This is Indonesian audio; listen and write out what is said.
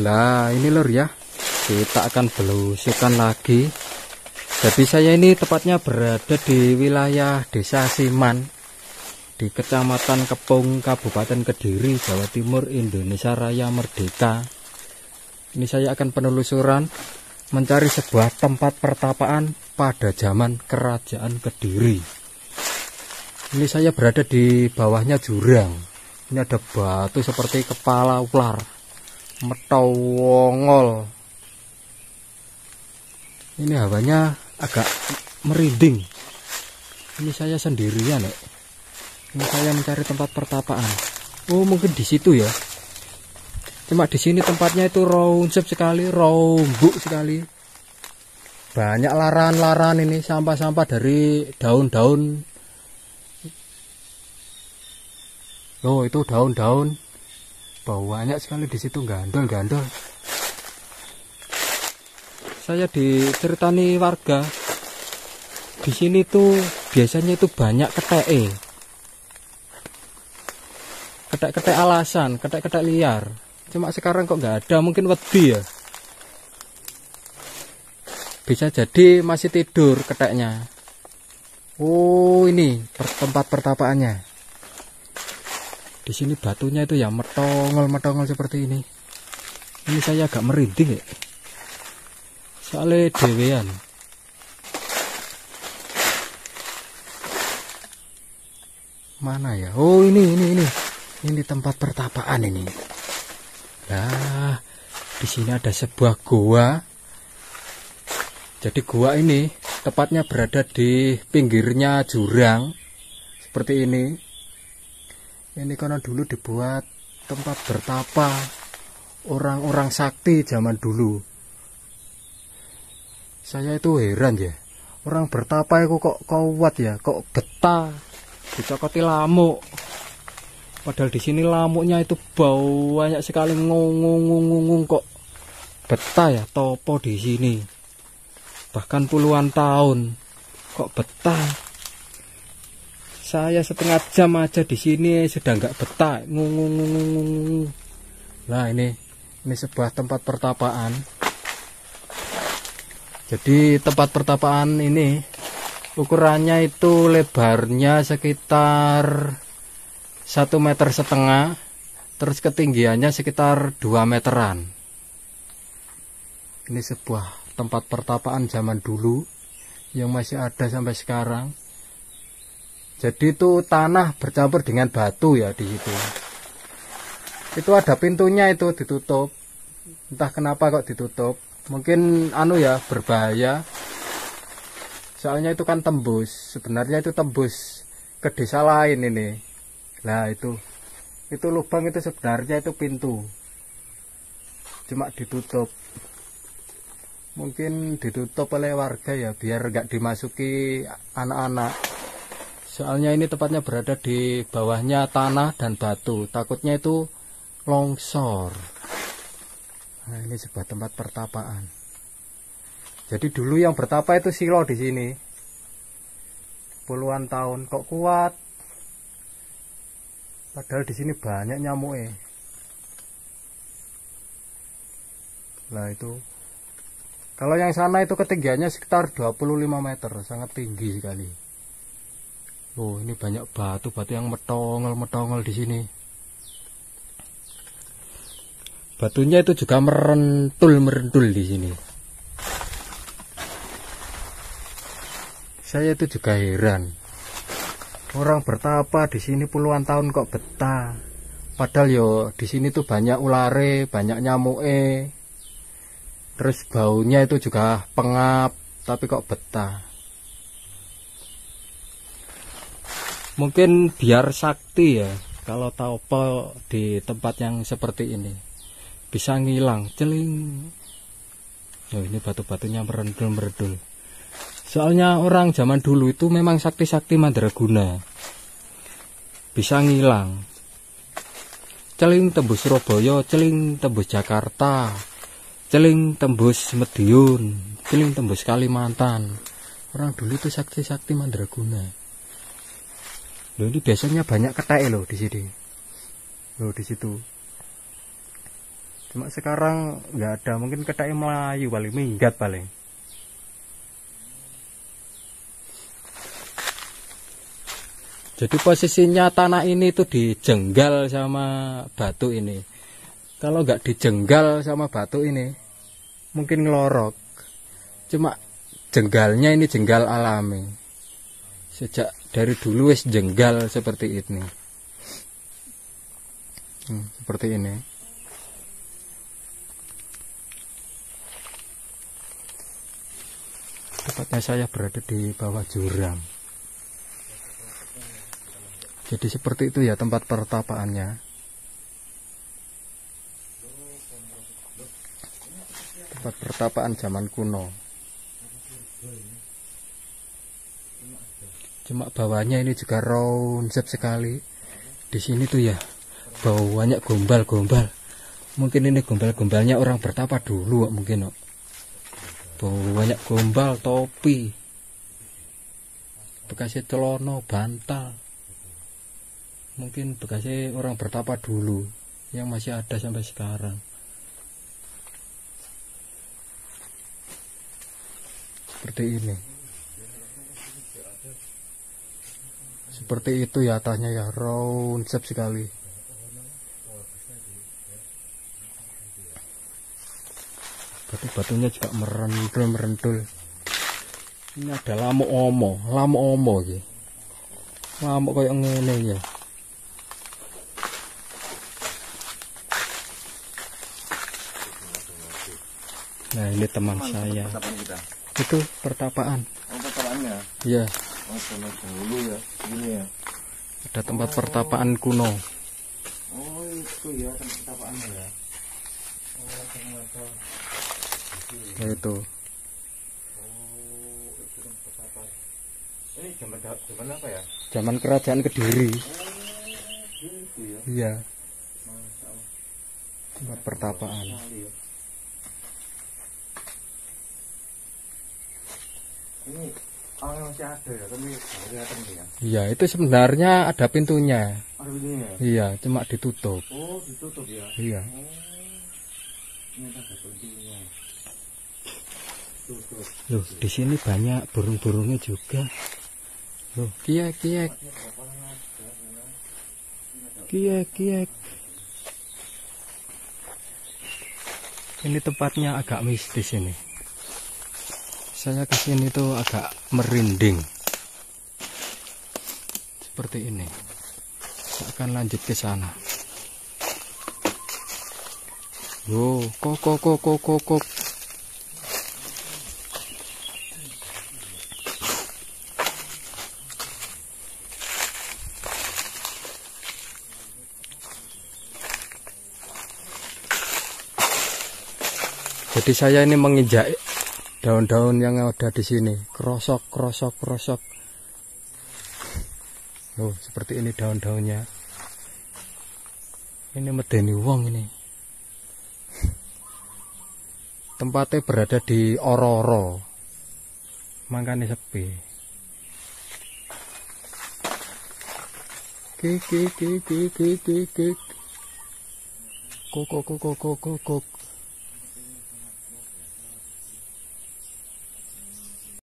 Nah ini lor ya. Kita akan belusukan lagi. Jadi saya ini tepatnya berada di wilayah desa Siman Di kecamatan Kepung Kabupaten Kediri Jawa Timur Indonesia Raya Merdeka. Ini saya akan penelusuran Mencari sebuah tempat pertapaan pada zaman kerajaan Kediri. Ini saya berada di bawahnya jurang. Ini ada batu seperti kepala ular metawongol. Ini hawanya agak merinding. Ini saya sendirian ya ini saya mencari tempat pertapaan. Oh mungkin di situ ya. Cuma di sini tempatnya itu rauncep sekali rombuk sekali. Banyak laran-laran ini sampah-sampah dari daun-daun. Oh itu daun-daun banyak sekali di situ gandol-gandol. Saya diceritani warga di sini tuh biasanya itu banyak keteke. Ketek-ketek alasan, ketek-ketek liar. Cuma sekarang kok nggak ada, mungkin wedi ya. Bisa jadi masih tidur keteknya. Oh, ini tempat pertapaannya di sini batunya itu ya metongol-metongol seperti ini. Ini saya agak merinding ya. Soalnya dewean. Mana ya? Oh ini ini ini. Ini tempat pertapaan ini. Nah di sini ada sebuah gua. Jadi gua ini tepatnya berada di pinggirnya jurang. Seperti ini ini karena dulu dibuat tempat bertapa orang-orang sakti zaman dulu. Saya itu heran ya orang bertapa itu kok kuat ya kok betah dicokoti lamuk. Padahal di sini lamuknya itu bau banyak sekali ngungung kok betah ya topo di sini. Bahkan puluhan tahun kok betah saya setengah jam aja di sini sudah nggak betah. Nah ini ini sebuah tempat pertapaan. Jadi tempat pertapaan ini ukurannya itu lebarnya sekitar satu meter setengah terus ketinggiannya sekitar 2 meteran. Ini sebuah tempat pertapaan zaman dulu yang masih ada sampai sekarang jadi itu tanah bercampur dengan batu ya di situ. Itu ada pintunya itu ditutup. Entah kenapa kok ditutup. Mungkin anu ya berbahaya. Soalnya itu kan tembus. Sebenarnya itu tembus ke desa lain ini. Nah itu. Itu lubang itu sebenarnya itu pintu. Cuma ditutup. Mungkin ditutup oleh warga ya biar nggak dimasuki anak-anak soalnya ini tepatnya berada di bawahnya tanah dan batu. Takutnya itu longsor. Nah ini sebuah tempat pertapaan. Jadi dulu yang bertapa itu silo di sini. Puluhan tahun. Kok kuat? Padahal di sini banyak nyamuk eh nah itu. Kalau yang sana itu ketinggiannya sekitar 25 meter. Sangat tinggi sekali Oh, ini banyak batu-batu yang metongol-metongol di sini. Batunya itu juga merentul-merentul di sini. Saya itu juga heran. Orang bertapa di sini puluhan tahun kok betah. Padahal yo di sini tuh banyak ulare, banyak nyamuke. Terus baunya itu juga pengap, tapi kok betah. Mungkin biar sakti ya kalau tahu pel di tempat yang seperti ini. Bisa ngilang celing. Oh ini batu-batunya merendul-merendul. Soalnya orang zaman dulu itu memang sakti-sakti mandraguna. Bisa ngilang. Celing tembus Surabaya celing tembus Jakarta celing tembus Mediun celing tembus Kalimantan. Orang dulu itu sakti-sakti mandraguna Loh ini biasanya banyak ketek loh di sini. Loh di situ. cuma sekarang nggak ada mungkin ketai melayu paling minggat paling jadi posisinya tanah ini tuh dijenggal sama batu ini kalau nggak dijenggal sama batu ini mungkin ngelorok cuma jenggalnya ini jenggal alami sejak dari dulu wis jenggal seperti ini. Hmm, seperti ini. Tepatnya saya berada di bawah jurang. Jadi seperti itu ya tempat pertapaannya. Tempat pertapaan zaman kuno cuma bawahnya ini juga roundset sekali. Di sini tuh ya bau banyak gombal-gombal. Mungkin ini gombal-gombalnya orang bertapa dulu mungkin oh. banyak gombal topi. Bekasnya celono bantal. Mungkin bekasnya orang bertapa dulu yang masih ada sampai sekarang. Seperti ini seperti itu ya atasnya ya round shape sekali batu-batunya juga merentul merentul ini ada lamu omo lamu omo gitu lamu kayak ngene ya Nah ini teman saya. Itu pertapaan. Oh, pertapaannya. Iya. Oh, ya. Ini ya. Ada tempat pertapaan kuno. Oh, itu ya tempat pertapaannya ya. Oh, ternyata. Ya, itu. Oh, itu tempat pertapaan. Ini zaman zaman apa ya? Zaman kerajaan Kediri. Itu ya. Iya. Tempat pertapaan. Ya. Ini awalnya masih ada ya, tapi kelihatan ya. Iya, itu sebenarnya ada pintunya. Ada ya. Iya, cuma ditutup. Oh, ditutup ya. Iya. Oh, ini ada pintunya. Tutup. Loh, di sini banyak burung-burungnya juga. Loh, kiek kiek. Kiek kiek. Ini tempatnya agak mistis ini. Saya ke sini tuh agak merinding. Seperti ini. Saya akan lanjut ke sana. Yo, kok kok kok kok kok kok. Jadi saya ini menginjak daun-daun yang ada di sini. Krosok, krosok, krosok. Oh, seperti ini daun-daunnya. Ini medeni wong ini. Tempatnya berada di Ororo. Makanya sepi. Kik kik kik kik kik kik. Kok kok kok kok kok.